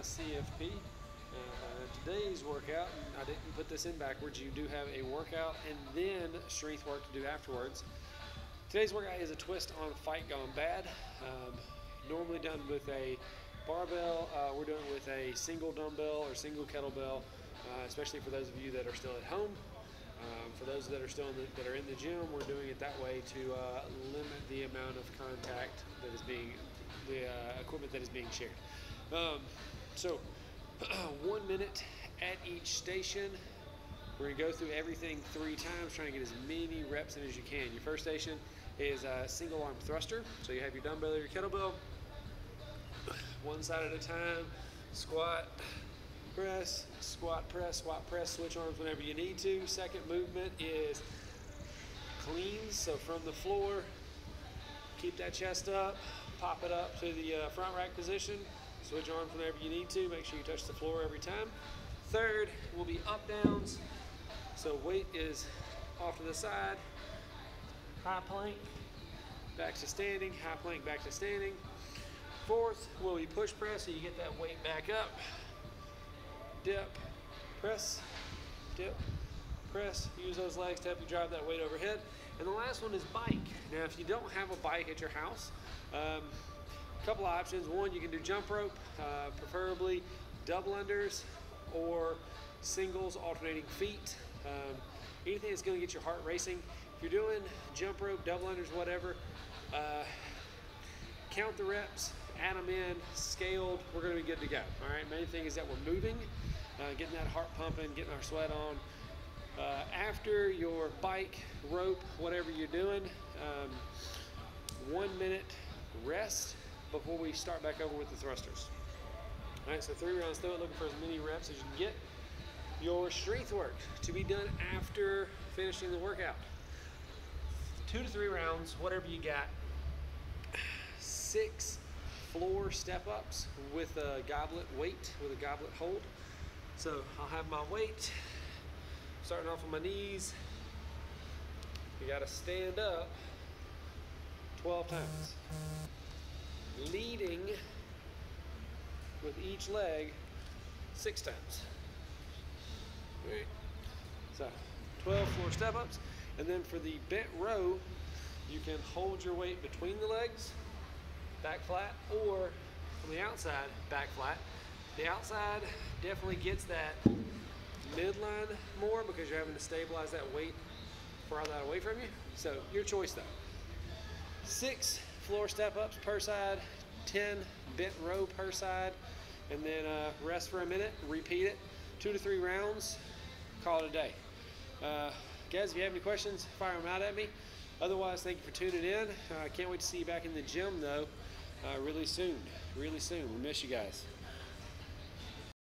CFP. Uh, today's workout, I didn't put this in backwards, you do have a workout and then strength work to do afterwards. Today's workout is a twist on fight gone bad. Um, normally done with a barbell, uh, we're doing it with a single dumbbell or single kettlebell, uh, especially for those of you that are still at home. Um, for those that are still in the, that are in the gym, we're doing it that way to uh, limit the amount of contact that is being, the uh, equipment that is being shared. Um, so, one minute at each station. We're gonna go through everything three times, trying to get as many reps in as you can. Your first station is a single arm thruster. So you have your dumbbell or your kettlebell, one side at a time, squat, press, squat, press, squat, press, switch arms whenever you need to. Second movement is cleans, so from the floor, keep that chest up, pop it up to the uh, front rack position, switch arms whenever you need to, make sure you touch the floor every time. Third will be up downs, so weight is off to the side, high plank, back to standing, high plank, back to standing. Fourth will be push press, so you get that weight back up dip, press, dip, press. Use those legs to help you drive that weight overhead. And the last one is bike. Now, if you don't have a bike at your house, um, a couple options. One, you can do jump rope, uh, preferably double unders or singles alternating feet. Um, anything that's going to get your heart racing. If you're doing jump rope, double unders, whatever, uh, count the reps, add them in, scaled, we're going to be good to go. All right, main thing is that we're moving uh, getting that heart pumping, getting our sweat on. Uh, after your bike, rope, whatever you're doing, um, one minute rest before we start back over with the thrusters. All right, so three rounds through it, looking for as many reps as you can get. Your strength work to be done after finishing the workout. Two to three rounds, whatever you got. Six floor step ups with a goblet weight, with a goblet hold. So I'll have my weight, starting off on my knees. You gotta stand up 12 times. Leading with each leg six times. So 12 floor step ups. And then for the bent row, you can hold your weight between the legs, back flat, or on the outside, back flat. The outside definitely gets that midline more because you're having to stabilize that weight far that away from you. So your choice though. Six floor step ups per side, 10 bent row per side, and then uh, rest for a minute, repeat it, two to three rounds, call it a day. Uh, guys, if you have any questions, fire them out at me. Otherwise, thank you for tuning in. I uh, can't wait to see you back in the gym though, uh, really soon, really soon. We miss you guys.